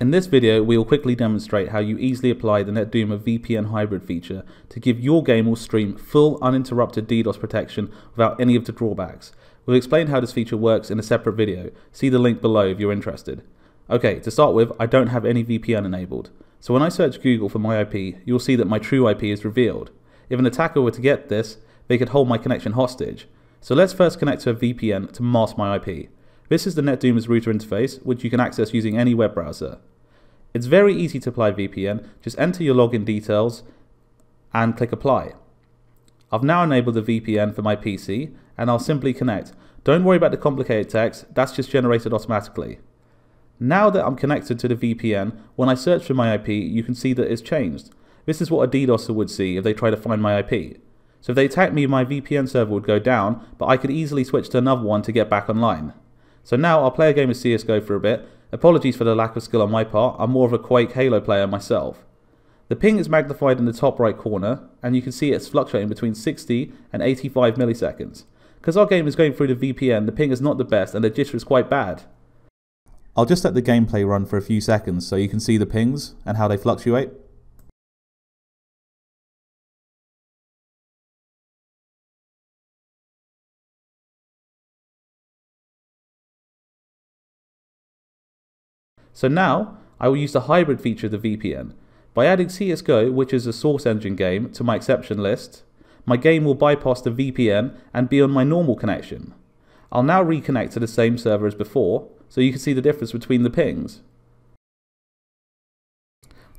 In this video, we will quickly demonstrate how you easily apply the NetDuma VPN hybrid feature to give your game or stream full uninterrupted DDoS protection without any of the drawbacks. We'll explain how this feature works in a separate video. See the link below if you're interested. Okay, to start with, I don't have any VPN enabled. So when I search Google for my IP, you'll see that my true IP is revealed. If an attacker were to get this, they could hold my connection hostage. So let's first connect to a VPN to mask my IP. This is the NetDuma's router interface, which you can access using any web browser. It's very easy to apply VPN, just enter your login details and click apply. I've now enabled the VPN for my PC and I'll simply connect. Don't worry about the complicated text, that's just generated automatically. Now that I'm connected to the VPN, when I search for my IP, you can see that it's changed. This is what a DDoSer would see if they try to find my IP. So if they attack me, my VPN server would go down, but I could easily switch to another one to get back online. So now I'll play a game of CSGO for a bit. Apologies for the lack of skill on my part, I'm more of a Quake Halo player myself. The ping is magnified in the top right corner, and you can see it's fluctuating between 60 and 85 milliseconds. Because our game is going through the VPN, the ping is not the best and the jitter is quite bad. I'll just let the gameplay run for a few seconds so you can see the pings and how they fluctuate. So now, I will use the hybrid feature of the VPN. By adding CSGO, which is a source engine game, to my exception list, my game will bypass the VPN and be on my normal connection. I'll now reconnect to the same server as before, so you can see the difference between the pings.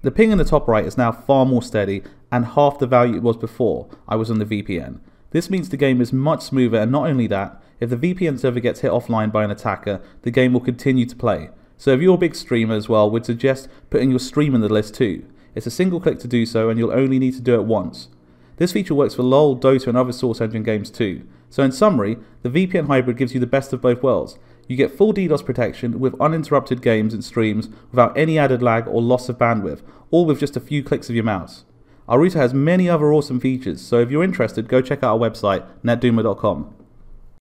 The ping in the top right is now far more steady and half the value it was before I was on the VPN. This means the game is much smoother and not only that, if the VPN server gets hit offline by an attacker, the game will continue to play, so if you're a big streamer as well, we'd suggest putting your stream in the list too. It's a single click to do so and you'll only need to do it once. This feature works for LoL, Dota and other Source Engine games too. So in summary, the VPN hybrid gives you the best of both worlds. You get full DDoS protection with uninterrupted games and streams without any added lag or loss of bandwidth, all with just a few clicks of your mouse. Our router has many other awesome features, so if you're interested, go check out our website, netduma.com.